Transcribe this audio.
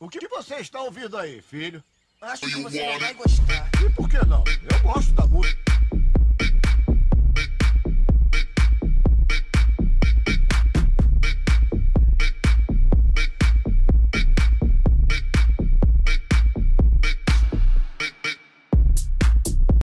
O que você está ouvindo aí, filho? Acho que você não vai né? gostar. E por que não? Eu gosto da música.